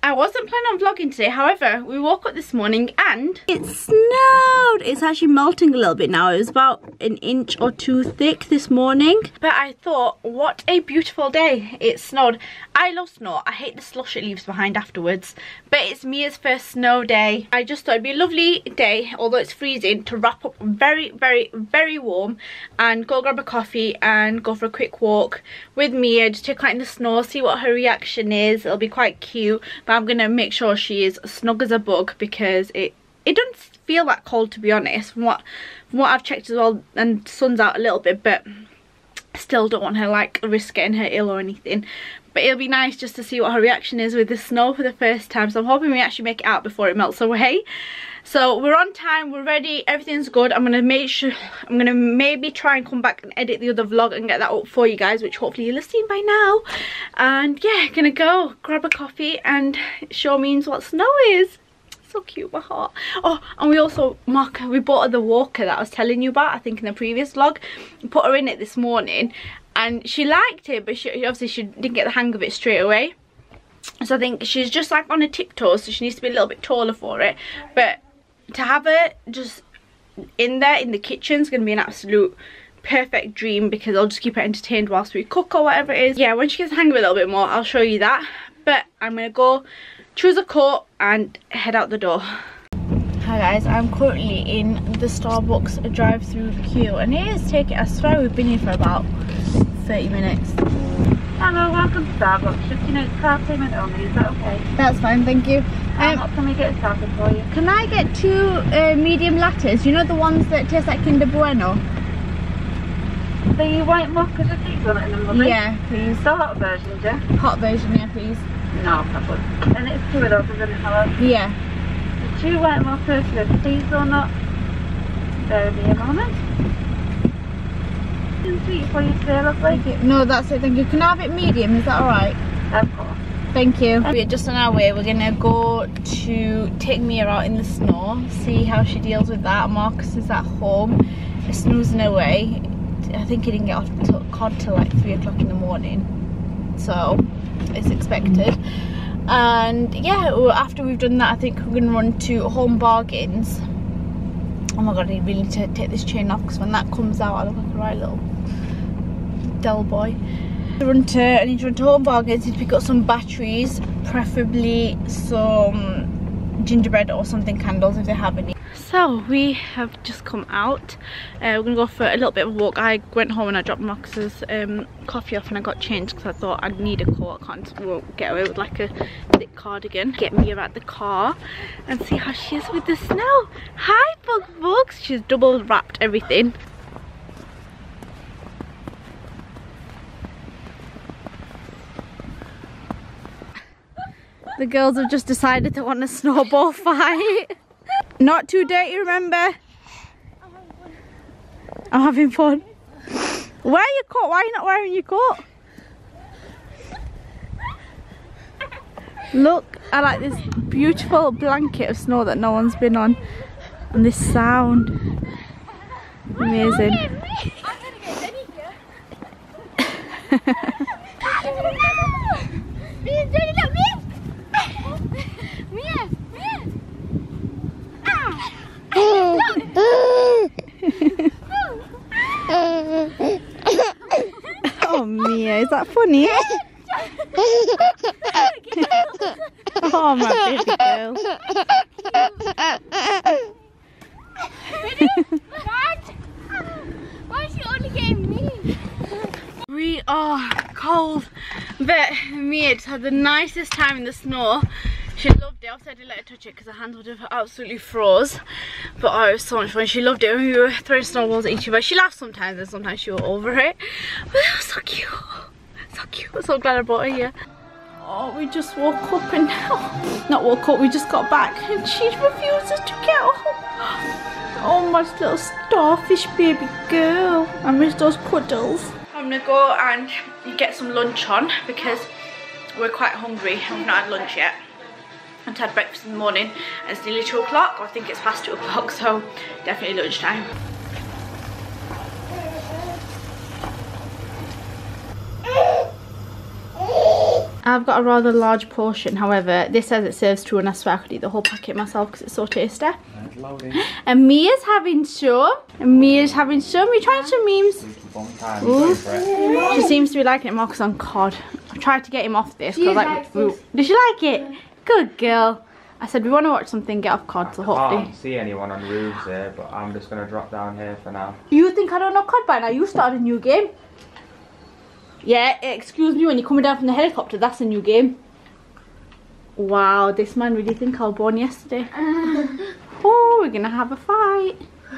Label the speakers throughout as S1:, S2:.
S1: I wasn't planning on vlogging today, however, we woke up this morning and it snowed. It's actually melting a little bit now. It was about an inch or two thick this morning. But I thought, what a beautiful day. It snowed. I love snow. I hate the slush it leaves behind afterwards. But it's Mia's first snow day. I just thought it'd be a lovely day, although it's freezing, to wrap up very, very, very warm and go grab a coffee and go for a quick walk with Mia. Take her out in the snow, see what her reaction is. It'll be quite cute but I'm gonna make sure she is snug as a bug because it it doesn't feel that cold to be honest from what from what I've checked as well and sun's out a little bit but still don't want her like risk getting her ill or anything. But it'll be nice just to see what her reaction is with the snow for the first time so I'm hoping we actually make it out before it melts away so we're on time we're ready everything's good. I'm gonna make sure i'm gonna maybe try and come back and edit the other vlog and get that up for you guys which hopefully you'll have seen by now. And yeah gonna go grab a coffee and show Memes what snow is. So cute my heart. Oh and we also mark we bought her the walker that i was telling you about i think in the previous vlog. Put her in it this morning and she liked it but she obviously she didn't get the hang of it straight away. So I think she's just like on a tiptoe so she needs to be a little bit taller for it. But to have it just in there in the kitchen is going to be an absolute perfect dream because I'll just keep it entertained whilst we cook or whatever it is. Yeah, when she gets hang of it a little bit more, I'll show you that. But I'm going to go choose a coat and head out the door. Hi guys, I'm currently in the Starbucks drive-through queue and it is taking, I swear we've been here for about 30 minutes.
S2: Hello, welcome to Starbucks. Just, you know, it's car payment only, is that okay?
S1: That's fine, thank you.
S2: Um, what can we get started for you?
S1: Can I get two uh, medium lattes? You know the ones that taste like Kinder Bueno?
S2: The white mocha with cheese on it in lovely?
S1: Yeah, please.
S2: The hot version, yeah?
S1: Hot version, yeah, please.
S2: No problem. And it's two of those, isn't it, hello?
S1: Yeah.
S2: The two white mochas with cheese or not? Bear with me a moment. Sweet for you today, lovely?
S1: No, that's it, thank you. Can I have it medium, is that alright?
S2: Of course.
S1: Thank you. We're just on our way. We're gonna go to take Mia out in the snow, see how she deals with that. Marcus is at home, It's snoozing away. I think he didn't get off to COD till like three o'clock in the morning, so it's expected. And yeah, after we've done that, I think we're gonna run to Home Bargains. Oh my god, I really need to take this chain off because when that comes out, I look like a right little Del boy run to, I need to run to Home Bargains to pick up some batteries, preferably some gingerbread or something candles if they have any. So we have just come out. Uh, we're gonna go for a little bit of a walk. I went home and I dropped Max's um, coffee off and I got changed because I thought I'd need a coat. I can't won't get away with like a thick cardigan. Get me at the car and see how she is with the snow. Hi Bug Bugs. She's double wrapped everything. The girls have just decided to want a snowball fight. Not too dirty, remember? I'm having fun. Wear your coat. Why are you not wearing your coat? Look, I like this beautiful blanket of snow that no one's been on. And this sound. Amazing. is that funny? oh my baby girl.
S3: Why is she only getting me?
S1: We are cold, but Mia just had the nicest time in the snow. She loved it. Obviously, I didn't let her touch it because her hands would have absolutely froze. But oh, it was so much fun. She loved it when we were throwing snowballs at each other. She laughed sometimes and sometimes she was over it. But it was so cute. So glad I brought her here. Oh, we just woke up and now, not woke up, we just got back and she refuses to get home. Oh, my little starfish baby girl. I miss those cuddles. I'm gonna go and get some lunch on because we're quite hungry we've not had lunch yet. I had breakfast in the morning and it's nearly 2 o'clock, I think it's past 2 o'clock, so definitely lunchtime. I've got a rather large portion, however, this says it serves two and I swear I could eat the whole packet myself because it's so tasty.
S4: Loading.
S1: And Mia's having some. And Mia's having some. We're trying some memes. Ooh. She seems to be liking it more because on COD. I tried to get him off this. I was like, we- did she like it? Good girl. I said, we want to watch something, get off COD, so
S4: I
S1: hopefully.
S4: can't see anyone on roofs here, but I'm just gonna drop down here for now.
S1: You think I don't know COD by now? You started a new game. Yeah, excuse me, when you're coming down from the helicopter, that's a new game. Wow, this man really think I was born yesterday. oh, we're gonna have a fight.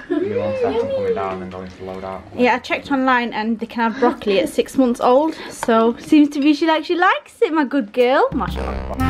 S4: Give me one second, I'm coming down and going to load out.
S1: Yeah, I checked online and they can have broccoli at six months old. So seems to be she like she likes it, my good girl. Mashallah.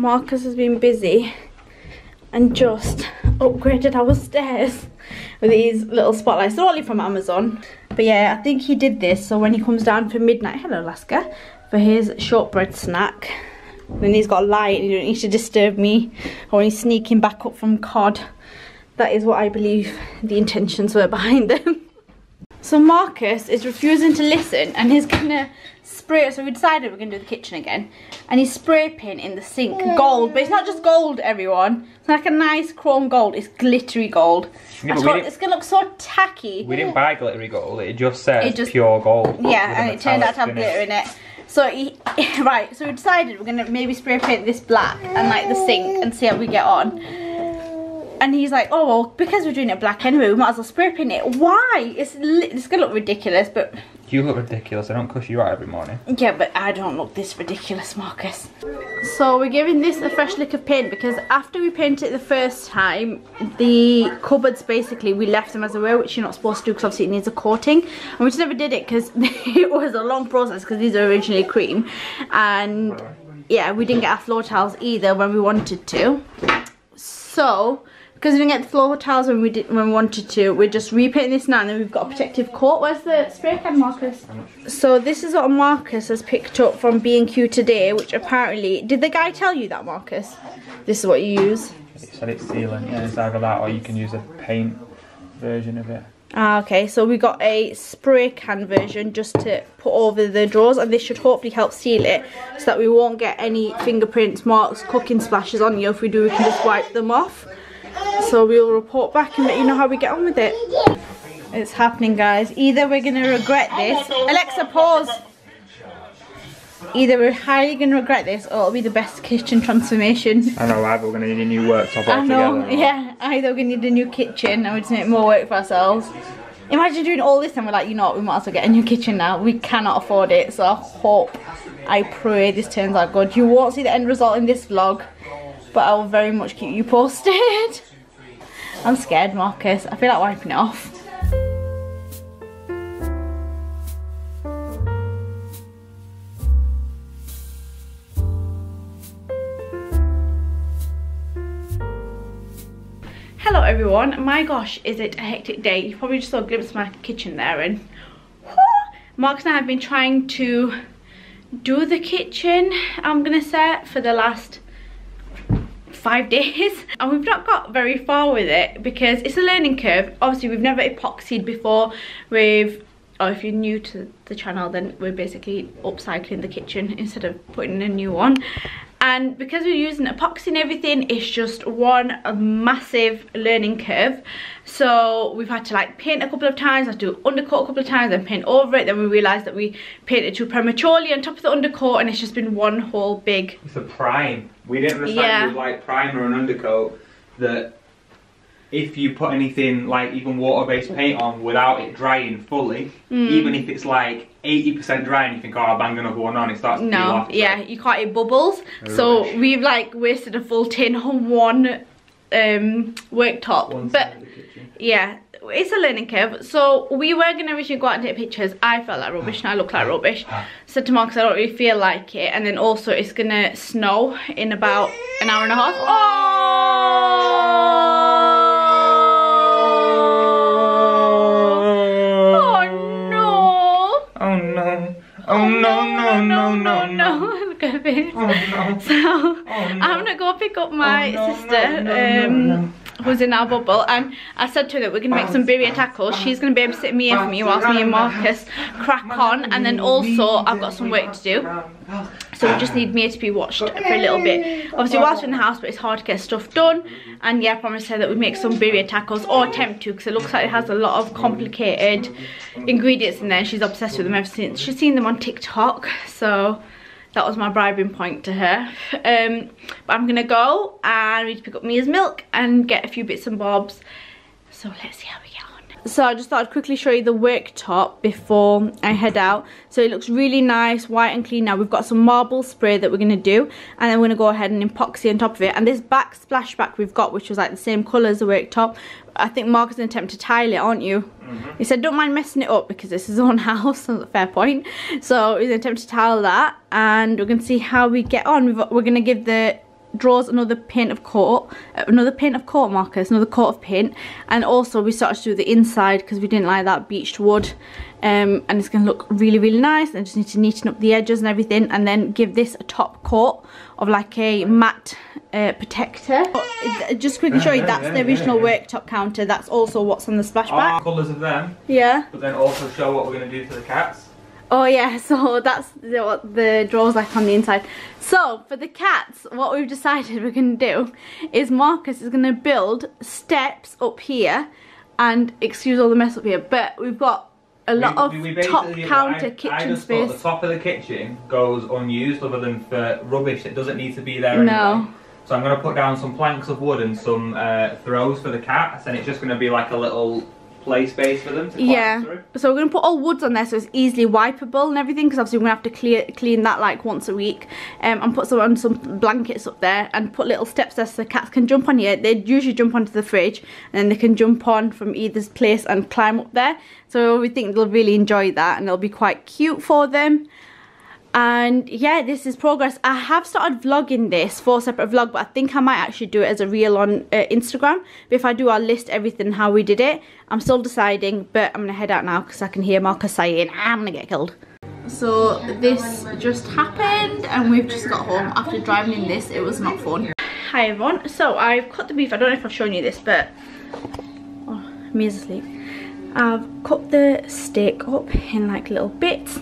S1: Marcus has been busy and just upgraded our stairs with these little spotlights. They're only from Amazon. But yeah, I think he did this so when he comes down for midnight, hello Alaska, for his shortbread snack, then he's got a light and you don't need to disturb me or he's sneaking back up from COD. That is what I believe the intentions were behind them. So Marcus is refusing to listen and he's gonna spray so we decided we're gonna do the kitchen again. And he's spray painting the sink gold, but it's not just gold everyone. It's like a nice chrome gold, it's glittery gold.
S4: Yeah,
S1: I
S4: but
S1: thought it's gonna look so tacky.
S4: We didn't buy glittery gold, it just says
S1: It just-
S4: pure gold.
S1: Yeah, and it turned out to have glitter in it. So he, right, so we decided we're gonna maybe spray paint this black and like the sink and see how we get on. And he's like, oh well, because we're doing it black anyway, we might as well spray paint it. Why? It's it's gonna look ridiculous, but.
S4: You look ridiculous, I don't cuss you out every morning.
S1: yeah, but I don't look this ridiculous, Marcus. So we're giving this a fresh lick of paint because after we painted it the first time, the cupboards basically, we left them as they were, which you're not supposed to do because obviously it needs a coating. And we just never did it because it was a long process because these are originally cream. And yeah, we didn't get our floor tiles either when we wanted to. So, because we didn't get the floor tiles when we did when we wanted to, we're just repainting this now and then we've got a protective coat. Where's the spray can, Marcus? So this is what Marcus has picked up from B&Q today, which apparently, did the guy tell you that, Marcus? This is what you use?
S4: It said it's sealant, yeah, it's either that or you can use a paint version of it.
S1: Ah, okay, so we got a spray can version just to put over the drawers and this should hopefully help seal it so that we won't get any fingerprints, marks, cooking splashes on you. If we do, we can just wipe them off. So we'll report back and let you know how we get on with it. It's happening, guys. Either we're going to regret this. Alexa, pause. Either we're highly going to regret this or it'll be the best kitchen transformation.
S4: I know, either we're going to need a new worktop
S1: I know,
S4: altogether.
S1: yeah. Either we're going to need a new kitchen and we just make more work for ourselves. Imagine doing all this and we're like, you know what, we might as well get a new kitchen now. We cannot afford it, so I hope, I pray this turns out good. You won't see the end result in this vlog, but I will very much keep you posted. I'm scared, Marcus. I feel like wiping it off. Hello everyone, my gosh is it a hectic day. You probably just saw a glimpse of my kitchen there and Mark and I have been trying to do the kitchen, I'm gonna say, for the last five days. And we've not got very far with it because it's a learning curve. Obviously we've never epoxied before, we've or oh, if you're new to the channel then we're basically upcycling the kitchen instead of putting in a new one. And because we're using epoxy and everything it's just one massive learning curve so we've had to like paint a couple of times had to undercoat a couple of times and paint over it then we realized that we painted too prematurely on top of the undercoat and it's just been one whole big
S4: It's a prime. We didn't understand
S1: Yeah.
S4: with like primer and undercoat that if you put anything like even water-based paint on without it drying fully,
S1: Mm.
S4: even if it's like 80% dry and you think, oh, I'll bang another one on, it starts to peel
S1: no
S4: off.
S1: yeah you can't eat bubbles so we've like wasted a full tin on one um worktop
S4: One
S1: but yeah it's a learning curve. So we were gonna originally go out and take pictures. I felt like rubbish and i look like rubbish. Said to Mark, i don't really feel like it. And then also it's gonna snow in about an hour and a half. Oh,
S4: oh! oh no.
S1: Oh
S4: no. Oh, oh no no no no no!
S1: Oh, so I'm gonna go pick up my sister. um, who's in our bubble, and I said to her that we're gonna make some birria tacos. She's gonna babysit me and for me whilst me and Marcus crack on, and then also I've got some work to do. So we just need Mia to be watched for a little bit. Obviously whilst we're in the house, but it's hard to get stuff done. And yeah, I promised her that we'd make some birria tacos, or attempt to, because it looks like it has a lot of complicated ingredients in there. She's obsessed with them ever since she's seen them on TikTok. So that was my bribing point to her. Um, but I'm gonna go and need to pick up Mia's milk and get a few bits and bobs. So let's see how we. So I just thought I'd quickly show you the worktop before I head out. So it looks really nice, white and clean now. We've got some marble spray that we're going to do. And then we're going to go ahead and epoxy on top of it. And this back splashback we've got, which was like the same colour as the worktop. I think Mark is going to attempt to tile it, aren't you?
S4: Mm-hmm.
S1: He said don't mind messing it up because this is his own house. Fair point. So he's going to attempt to tile that. And we're going to see how we get on. We've, we're going to give the draws another paint of coat uh, another paint of coat markers another coat of paint. And also we started to do the inside because we didn't like that beached wood. Um, and it's going to look really really nice and just need to neaten up the edges and everything and then give this a top coat of like a matte uh, protector. Uh, just quickly show you that's the original worktop counter. That's also what's on the splashback.
S4: Our colours of them,
S1: yeah.
S4: But then also show what we're going to do to the cats.
S1: Oh yeah, so that's the, what the drawers like on the inside. So for the cats, what we've decided we're going to do is Marcus is going to build steps up here and excuse all the mess up here, but we've got a lot
S4: We-
S1: of
S4: we
S1: top counter
S4: I, I
S1: kitchen
S4: just
S1: space.
S4: thought the top of the kitchen goes unused other than for rubbish that doesn't need to be there
S1: No.
S4: anyway. So I'm going to put down some planks of wood and some uh, throws for the cats and it's just going to be like a little play space for them to climb
S1: Yeah,
S4: through.
S1: so we're going to put all woods on there so it's easily wipeable and everything because obviously we're going to have to clear, clean that like once a week um, and put some on some blankets up there and put little steps there so the cats can jump on here. They usually jump onto the fridge and then they can jump on from either place and climb up there. So we think they'll really enjoy that and it'll be quite cute for them. And yeah, this is progress. I have started vlogging this for separate vlog, but I think I might actually do it as a reel on uh, Instagram. But if I do, I'll list everything how we did it. I'm still deciding, but I'm gonna head out now because I can hear Marcus saying, I'm gonna get killed. So this just happened and we've just got home after driving in this. It was not fun. Hi everyone. So I've cut the beef. I don't know if I've shown you this, but oh, Mia's asleep. I've cut the steak up in like little bits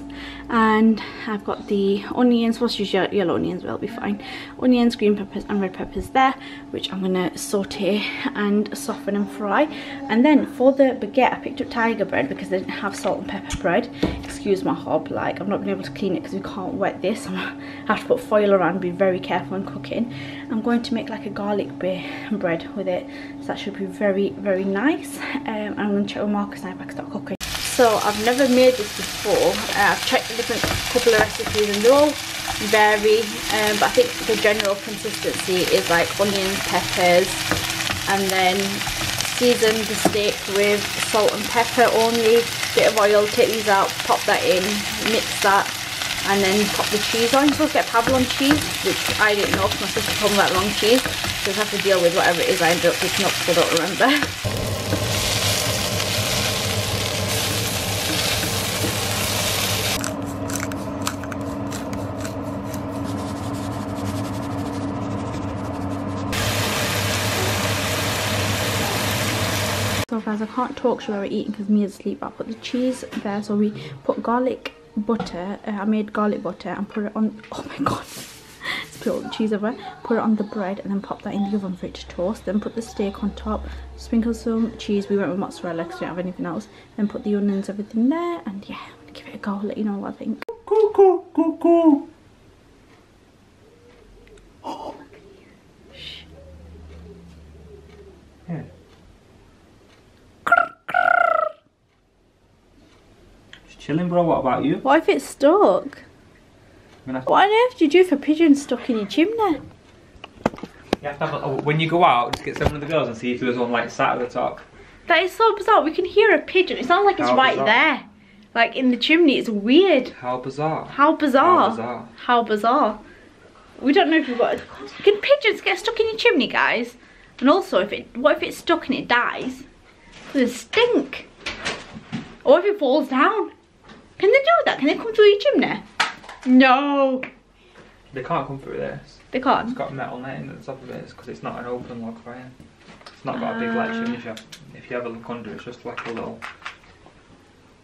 S1: and I've got the onions, to use yellow onions, it'll be fine. Onions, green peppers and red peppers there, which I'm gonna saute and soften and fry. And then for the baguette, I picked up tiger bread because they didn't have salt and pepper bread. Excuse my hob, like I've not been able to clean it because we can't wet this. I have to put foil around, and be very careful when cooking. I'm going to make like a garlic bread with it, so that should be very, very nice. Um, I'm gonna check with Marcus now and I back start cooking. So I've never made this before. Uh, I've checked a different couple of recipes and they all vary. Um, but I think the general consistency is like onions, peppers, and then season the steak with salt and pepper only. Bit of oil, take these out, pop that in, mix that, and then pop the cheese on. You're supposed to get provolone cheese, which I didn't know because my sister told me about long cheese. So I have to deal with whatever it is I ended up picking up because I don't remember. So guys, I can't talk while we're eating because Mia's asleep. I put the cheese there. So we put garlic butter. Uh, I made garlic butter and put it on. Oh my god. Spill all the cheese over. Put it on the bread and then pop that in the oven for it to toast. Then put the steak on top. Sprinkle some cheese. We went with mozzarella because we didn't have anything else. Then put the onions, everything there. And yeah, give it a go. Let you know what I think.
S4: Cuckoo, cuckoo. Chilling, bro. What about you?
S1: What if it's stuck? What on earth do you do for pigeons stuck in your chimney?
S4: You have to have a, oh, when you go out, just get some of the girls and see if there's one like sat at the top.
S1: That is so bizarre. We can hear a pigeon. It's not like it's
S4: How
S1: right
S4: bizarre.
S1: there. Like in the chimney. It's weird.
S4: How bizarre.
S1: How bizarre.
S4: How bizarre.
S1: How bizarre. We don't know if we've got. Can pigeons get stuck in your chimney, guys? And also, if it, what if it's stuck and it dies? Does it stink? Or if it falls down? Can they do that? Can they come through your chimney? No.
S4: They can't come through this.
S1: They can't.
S4: It's got metal netting at the top of it because it's not an open log fire. It's not got a big ledge
S1: Ah.
S4: if you, have, if you have a look under it's just like a little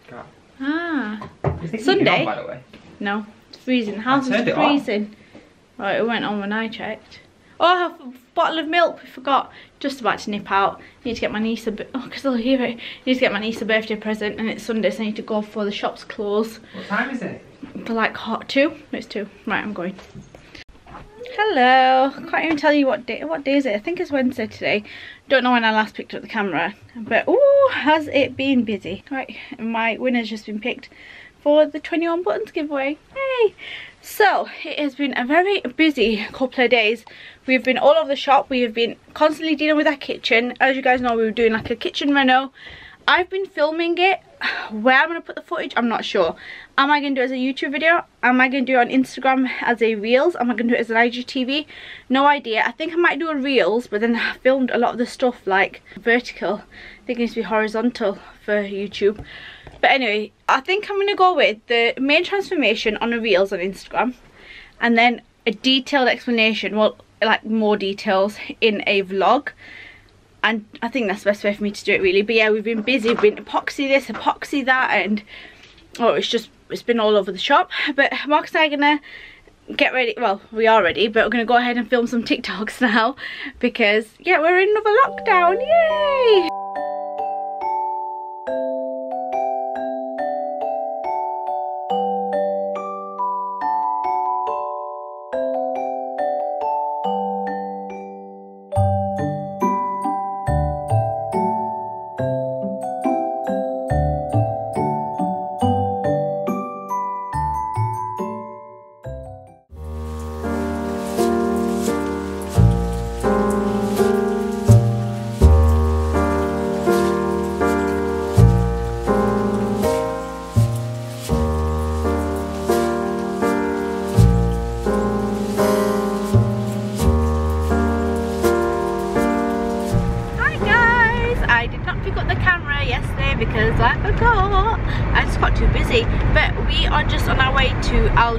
S4: gap.
S1: Ah,
S4: Is it
S1: Sunday?
S4: on, by the way?
S1: no. It's freezing. How's
S4: turned
S1: it
S4: it
S1: freezing? Right, it went on when I checked. Oh, I have a bottle of milk. We forgot. Just about to nip out. Need to get my niece a bit. Oh, because I'll hear it. Need to get my niece a birthday present, and it's Sunday, so I need to go before the shops close.
S4: What time is it?
S1: For like hot two. It's two. Right, I'm going. Hello. Can't even tell you what day. What day is it? I think it's Wednesday today. Don't know when I last picked up the camera, but oh, has it been busy? Right, my winner's just been picked for the 21 buttons giveaway. Hey. So it has been a very busy couple of days. We've been all over the shop. We have been constantly dealing with our kitchen. As you guys know, we were doing like a kitchen reno. I've been filming it. Where I'm to put the footage, I'm not sure. Am I to do it as a YouTube video? Am I to do it on Instagram as a Reels? Am I to do it as an IGTV? No idea. I think I might do a Reels, but then I filmed a lot of the stuff like vertical. I think it needs to be horizontal for YouTube. But anyway, I think I'm going to go with the main transformation on a Reels on Instagram. And then a detailed explanation, well, like more details in a vlog. And I think that's the best way for me to do it really. But yeah we've been busy we've been epoxy this epoxy that and oh it's just it's been all over the shop. But Mark and I are gonna get ready well we are ready but we're gonna go ahead and film some TikToks now because yeah we're in another lockdown. Yay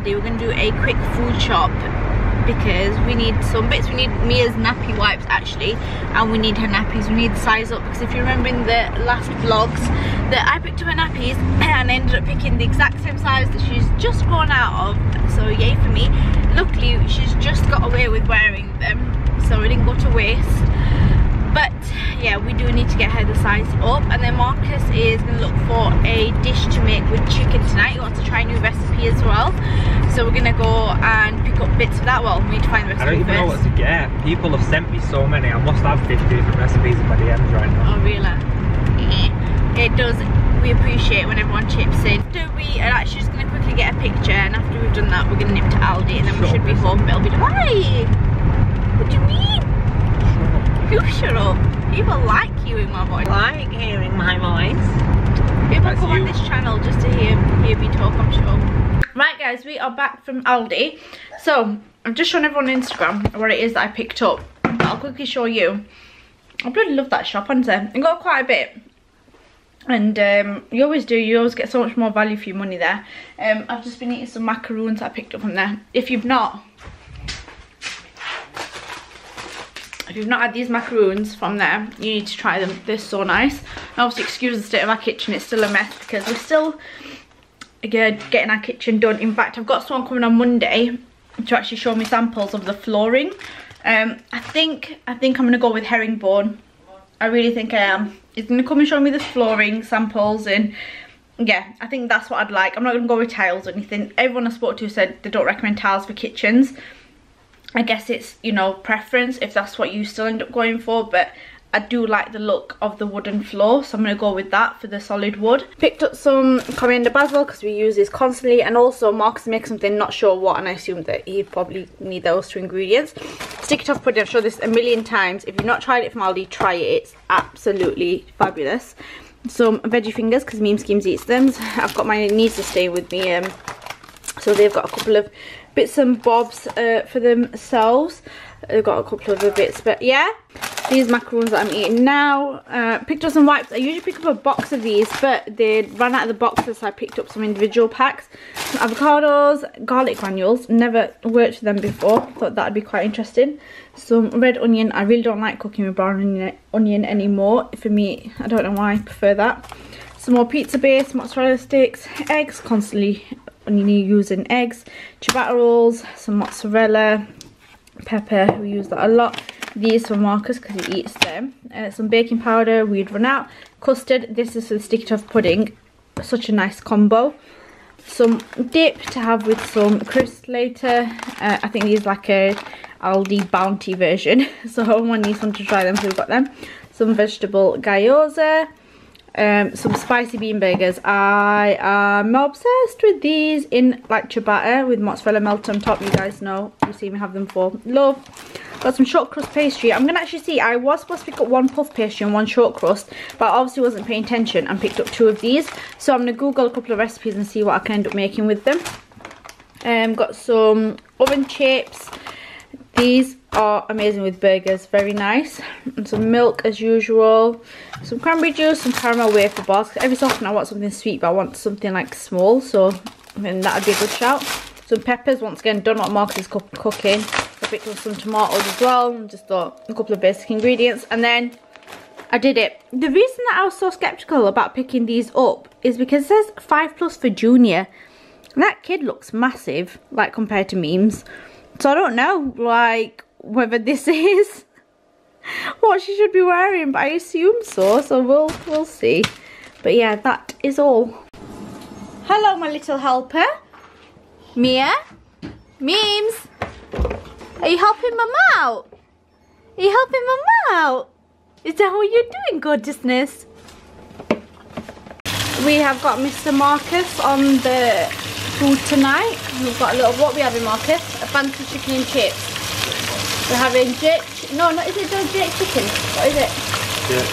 S1: Aldi. We're to do a quick food shop because we need some bits. We need Mia's nappy wipes actually and we need her nappies. We need to size up because if you remember in the last vlogs that I picked up her nappies and ended up picking the exact same size that she's just grown out of. So yay for me. Luckily she's just got away with wearing them so it didn't go to waste but yeah we do need to get her the size up. And then Marcus is going to look for a dish to make with chicken tonight. He wants to try a new recipe as well. So we're going to go and pick up bits for that well we need to find the
S4: I don't
S1: recipe
S4: even know what to get. People have sent me so many. I must have 50 different recipes in my DMs right now.
S1: oh really? It does. We appreciate when everyone chips in. So we? Are actually just going to quickly get a picture. And after we've done that we're going to nip to Aldi and then we should be home. It'll be why what do you mean you shut up people like hearing my voice
S2: Like hearing my voice.
S1: People
S4: That's
S1: come on this channel just to hear, hear me talk, I'm sure. Right guys, we are back from Aldi. So, I'm just showing everyone on Instagram what it is that I picked up. But I'll quickly show you. I really love that shop, honestly. I got quite a bit. And um, you always do, you always get so much more value for your money there. Um, I've just been eating some macaroons I picked up from there. If you've not, if you've not had these macaroons from there, you need to try them. They're so nice. And obviously, excuse the state of our kitchen. It's still a mess because we're still again getting our kitchen done. In fact, I've got someone coming on Monday to actually show me samples of the flooring. Um, I think I think I'm gonna go with herringbone. I really think I am. He's gonna come and show me the flooring samples and yeah, I think that's what I'd like. I'm not gonna go with tiles or anything. Everyone I spoke to said they don't recommend tiles for kitchens. I guess it's, you know, preference if that's what you still end up going for, but I do like the look of the wooden floor, so I'm going to go with that for the solid wood. Picked up some coriander basil because we use this constantly, and also Marcus makes something, not sure what, and I assume that he'd probably need those two ingredients. Sticky toffee pudding, I've showed this a million times. If you've not tried it from Aldi, try it. It's absolutely fabulous. Some veggie fingers because Meme Schemes eats them. I've got my niece to stay with me, um, so they've got a couple of bits and bobs uh, for themselves. They've got a couple of other bits, but yeah. these macaroons that I'm eating now. Uh, picked up some wipes. I usually pick up a box of these, but they ran out of the boxes, so I picked up some individual packs. Some avocados, garlic granules. Never worked with them before. Thought that'd be quite interesting. Some red onion. I really don't like cooking with brown onion, onion anymore. For me, I don't know why I prefer that. Some more pizza base, mozzarella sticks, eggs, constantly using eggs, ciabatta rolls, some mozzarella, pepper, we use that a lot these for Marcus because he eats them. Uh, some baking powder, we'd run out. Custard, this is for the sticky toffee pudding. Such a nice combo. Some dip to have with some crisps later. Uh, I think these like a Aldi Bounty version. So everyone needs one to try them, so we've got them. Some vegetable gyoza. Um, some spicy bean burgers. I am obsessed with these in like ciabatta with mozzarella melt on top. You guys know, you see me have them for love. Got some short crust pastry. I'm going to actually see, I was supposed to pick up one puff pastry and one short crust, but I obviously wasn't paying attention and picked up two of these. So I'm going to Google a couple of recipes and see what I can end up making with them. Um, got some oven chips. These are amazing with burgers, very nice. And some milk as usual. Some cranberry juice, some caramel wafer bars. Every so often I want something sweet, but I want something like small, so I mean, that would be a good shout. Some peppers, once again, don't know what Marcus is cooking. I picked up some tomatoes as well. Just thought a couple of basic ingredients. And then I did it. The reason that I was so skeptical about picking these up is because it says 5 plus for junior. And that kid looks massive, like compared to memes. So I don't know, like, whether this is what she should be wearing, but I assume so. So we'll, we'll see. But yeah, that is all. Hello, my little helper. Mia? Memes? Are you helping mum out? Are you helping mum out? Is that what you're doing, gorgeousness? We have got Mr. Marcus on the food tonight. We've got a little, what we having Marcus? A fancy chicken and chips. We're having jerk, no, no, is it jerk chicken? What is it?
S4: Yeah.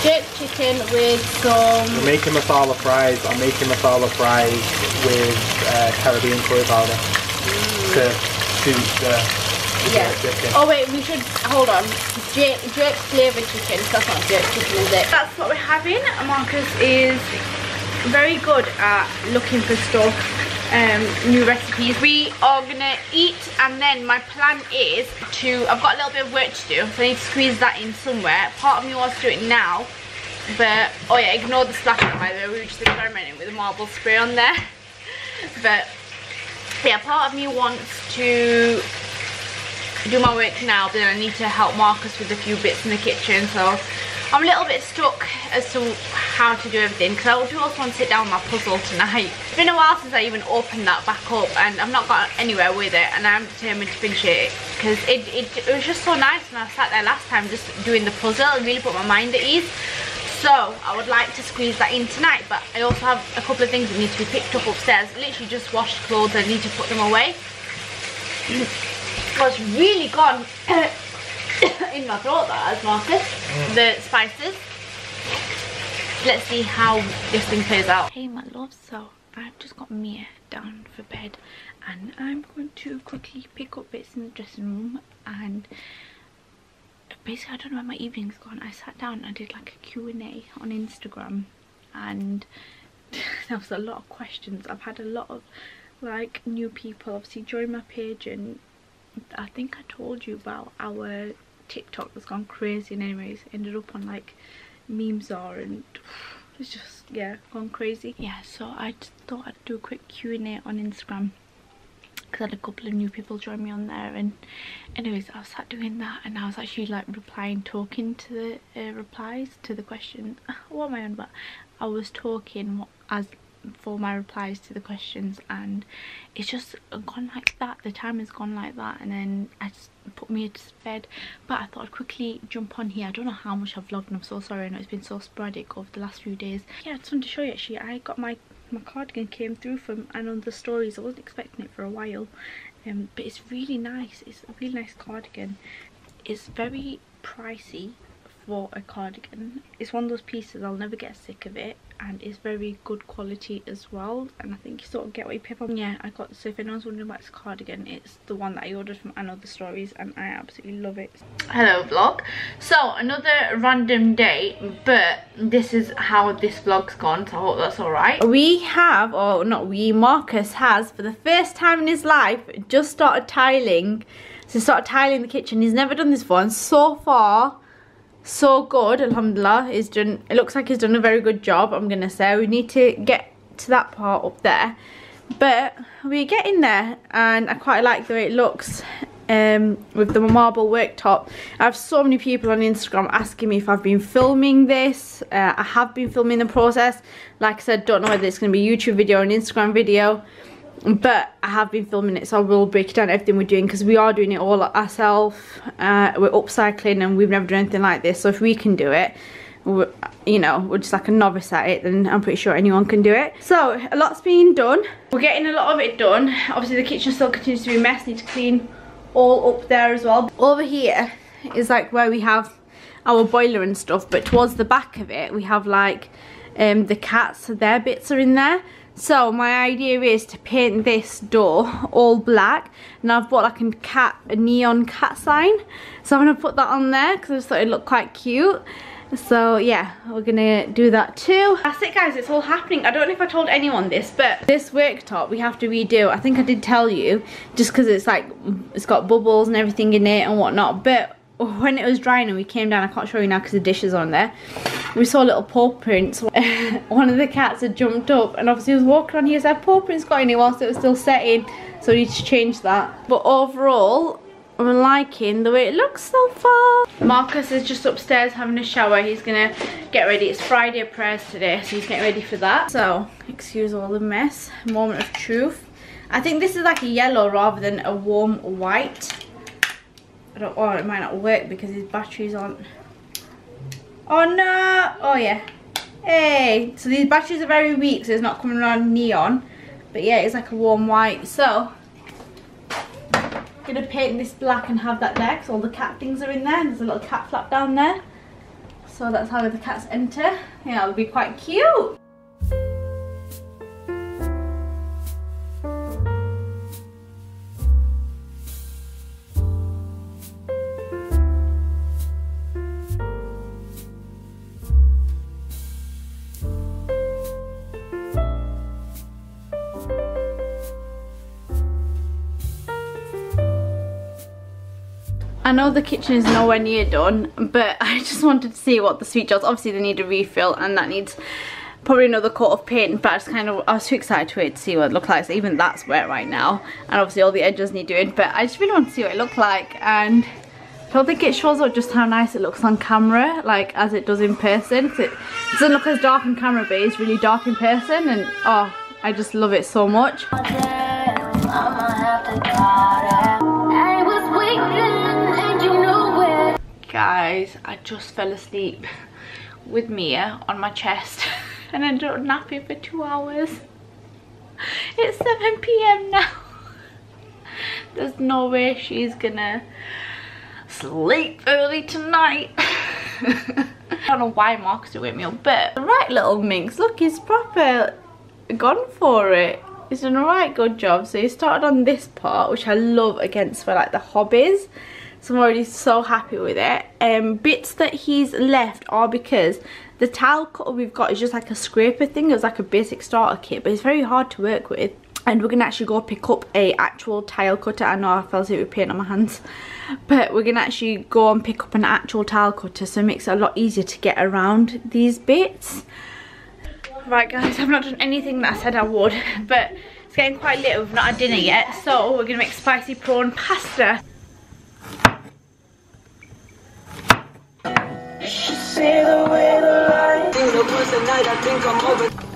S1: Jerk chicken with some...
S4: We're making masala fries. I'm making masala fries with uh, Caribbean curry powder to suit the, the
S1: Yeah.
S4: jerk chicken.
S1: Oh wait, we should hold on. Jerk, jerk flavored chicken. That's not jerk chicken, is it? That's what we're having. Marcus is very good at looking for stuff, um, new recipes. We are gonna eat, and then my plan is to. I've got a little bit of work to do, so I need to squeeze that in somewhere. Part of me wants to do it now, but oh yeah, ignore the splatter by the way. We were just experimenting with a marble spray on there, but yeah, part of me wants to do my work now, but then I need to help Marcus with a few bits in the kitchen, so I'm a little bit stuck as to how to do everything, because I also want to sit down with my puzzle tonight. It's been a while since I even opened that back up, and I've not got anywhere with it, and I'm determined to finish it, because it, it, it was just so nice when I sat there last time just doing the puzzle, it really put my mind at ease. So I would like to squeeze that in tonight, but I also have a couple of things that need to be picked up upstairs. Literally just washed clothes, I need to put them away. What's really gone in my throat that has Marcus, mm. the spices. Let's see how this thing plays out. Hey my love, so I've just got Mia down for bed and I'm going to quickly pick up bits in the dressing room and basically I don't know where my evening's gone. I sat down and I did like a Q&A on Instagram and there was a lot of questions. I've had a lot of like new people obviously join my page and I think I told you about our TikTok that's gone crazy and anyways ended up on like memes are and it's just yeah gone crazy. Yeah so I just thought I'd do a quick Q&A on Instagram because I had a couple of new people join me on there and anyways I was sat doing that and I was actually like replying talking to the uh, replies to the questions what am I on about? I was talking as for my replies to the questions and it's just gone like that. The time has gone like that and then I just put me to bed. But I thought I'd quickly jump on here. I don't know how much I've vlogged and I'm so sorry. I know it's been so sporadic over the last few days. Yeah I just wanted to show you actually I got my my cardigan came through from the stories. I wasn't expecting it for a while um, but it's really nice. It's a really nice cardigan. It's very pricey for a cardigan. It's one of those pieces, I'll never get sick of it and it's very good quality as well and I think you sort of get what you pay for. Yeah, I got, so if anyone's wondering about this cardigan, it's the one that I ordered from & Other Stories and I absolutely love it. Hello vlog. So another random day but this is how this vlog's gone so I hope that's alright. We have, or not we, Marcus has for the first time in his life just started tiling. So started tiling the kitchen. He's never done this before and so far so good alhamdulillah. He's done it looks like he's done a very good job i'm gonna say. We need to get to that part up there. But we're getting there and i quite like the way it looks um, with the marble worktop. I have so many people on instagram asking me if i've been filming this. Uh, i have been filming the process. Like i said don't know whether it's going to be a youtube video or an instagram video but I have been filming it so I will break down everything we're doing because we are doing it all ourselves. Uh, we're upcycling and we've never done anything like this so if we can do it you know we're just like a novice at it then I'm pretty sure anyone can do it. So a lot's been done. We're getting a lot of it done. Obviously the kitchen still continues to be a mess need to clean all up there as well. Over here is like where we have our boiler and stuff but towards the back of it we have like um, the cats their bits are in there so my idea is to paint this door all black and I've bought like a cat, a neon cat sign. So I'm going to put that on there because I just thought it looked quite cute. So yeah, we're gonna do that too. That's it guys, it's all happening. I don't know if I told anyone this, but this worktop we have to redo. I think I did tell you, just because it's like, it's got bubbles and everything in it and whatnot. But when it was drying and we came down, I can't show you now because the dish is on there. We saw little paw prints. One of the cats had jumped up and obviously was walking on here. So paw prints got in whilst it was still setting. So we need to change that. But overall, I'm liking the way it looks so far. Marcus is just upstairs having a shower. He's gonna get ready. It's Friday prayers today, so he's getting ready for that. So, excuse all the mess. Moment of truth. I think this is like a yellow rather than a warm white. I don't, oh, it might not work because his battery's on. Oh no! Oh yeah. Hey! So these batteries are very weak, so it's not coming on neon. But yeah, it's like a warm white. So, I'm gonna paint this black and have that there because all the cat things are in there. There's a little cat flap down there. So that's how the cats enter. Yeah, it'll be quite cute. I know the kitchen is nowhere near done, but I just wanted to see what the sweet jars, obviously they need a refill and that needs probably another coat of paint, but I just kind of, I was too excited to wait to see what it looked like, so even that's wet right now, and obviously all the edges need doing, but I just really want to see what it looked like, and I don't think it shows up just how nice it looks on camera, like as it does in person, it doesn't look as dark on camera, but it's really dark in person, and oh, I just love it so much. Guys, I just fell asleep with Mia on my chest and ended up napping for two hours. It's 7 p.m. now. There's no way she's gonna sleep early tonight. I don't know why Mark's doing me up, but the right little minx, look, he's proper gone for it. He's done a right good job. So he started on this part, which I love against for like the hobbies so I'm already so happy with it. Um, bits that he's left are because the tile cutter we've got is just like a scraper thing. It was like a basic starter kit, but it's very hard to work with. And we're gonna actually go pick up a actual tile cutter. I know I felt it with paint on my hands, but we're gonna actually go and pick up an actual tile cutter, so it makes it a lot easier to get around these bits. Right guys, I've not done anything that I said I would, but it's getting quite late, we've not had dinner yet, so we're gonna make spicy prawn pasta. See the way the light. night, I think I'm over.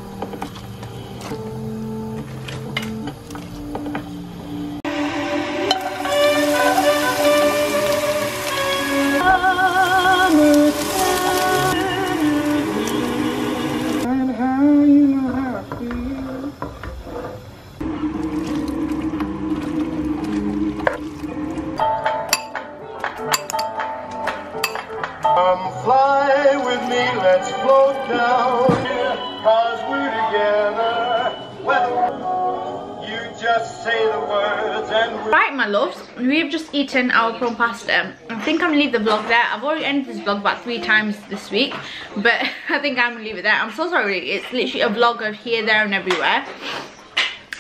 S1: We've just eaten our prawn pasta. Um, I think I'm gonna leave the vlog there. I've already ended this vlog about three times this week, but I think I'm gonna leave it there. I'm so sorry. It's literally a vlog of here, there, and everywhere.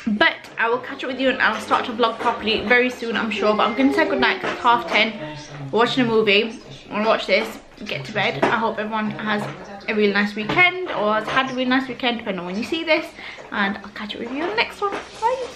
S1: But I will catch up with you and I'll start to vlog properly very soon, I'm sure. But I'm gonna say goodnight because it's half ten. We're watching a movie. I'm gonna watch this, get to bed. I hope everyone has a really nice weekend or has had a really nice weekend, depending on when you see this. And I'll catch up with you on the next one. Bye.